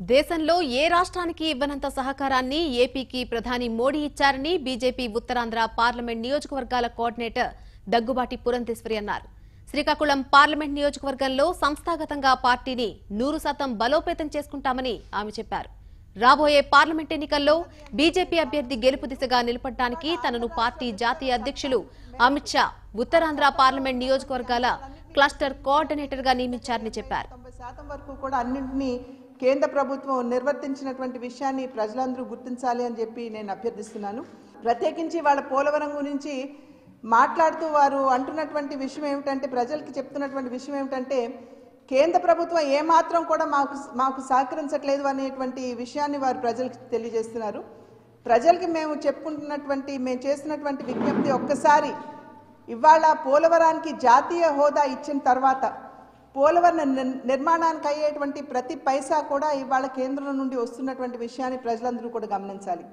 దేశంలో ఏ రాష్ట్రానికి ఇవ్వనంత సహకారాన్ని ఏపీకి ప్రధాని మోడీ ఇచ్చారని బీజేపీ ఉత్తరాంధ్ర పార్లమెంట్ నియోజకవర్గాల కోఆర్డినేటర్ దగ్గుబాటి పురంధేశ్వరి అన్నారు. శ్రీకాకుళం పార్లమెంట్ నియోజకవర్గంలో సంస్థాగతంగా పార్టీని నూరు శాతం బలోపేతం చేసుకుంటామని ఆమె చెప్పారు. రాబోయే పార్లమెంట్ ఎన్నికల్లో బీజేపీ అభ్యర్థి గెలుపు దిశగా నిలబడటానికి తనను పార్టీ జాతీయ అధ్యక్షులు అమిత్ షా ఉత్తరాంధ్ర పార్లమెంట్ నియోజకవర్గాల క్లస్టర్ కోఆర్డినేటర్గా నియమించారని చెప్పారు. శాతం వరకు కూడా అన్నింటినీ కేంద్ర ప్రభుత్వం నిర్వర్తించినటువంటి విషయాన్ని ప్రజలందరూ గుర్తించాలి అని చెప్పి నేను అభ్యర్థిస్తున్నాను. ప్రత్యేకించి వాళ్ళ పోలవరం గురించి మాట్లాడుతూ వారు అంటున్నటువంటి విషయం ఏమిటంటే ప్రజలకి చెప్తున్నటువంటి విషయం ఏమిటంటే కేంద్ర ప్రభుత్వం ఏమాత్రం కూడా మాకు మాకు సహకరించట్లేదు అనేటువంటి విషయాన్ని వారు ప్రజలకు తెలియజేస్తున్నారు. ప్రజలకి మేము చెప్పుకుంటున్నటువంటి మేము చేస్తున్నటువంటి విజ్ఞప్తి ఒక్కసారి ఇవాళ పోలవరానికి జాతీయ హోదా ఇచ్చిన తర్వాత పోలవరం నిర్మాణానికి అయ్యేటువంటి ప్రతి పైసా కూడా ఇవాళ కేంద్రం నుండి వస్తున్నటువంటి విషయాన్ని ప్రజలందరూ కూడా గమనించాలి.